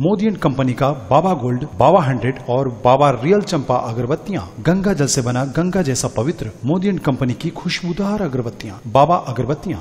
Modi and company का बाबा gold, बाबा hundred और बाबा real चंपा अगरबत्तियाँ गंगा जल से बना गंगा जैसा पवित्र मोदी एंड कंपनी की खुशबूदार अगरबत्तियाँ, बाबा अगरबत्तियाँ।